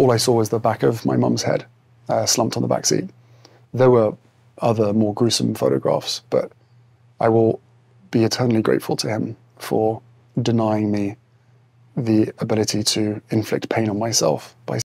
all I saw was the back of my mum's head uh, slumped on the back seat. There were other more gruesome photographs, but I will be eternally grateful to him for denying me the ability to inflict pain on myself by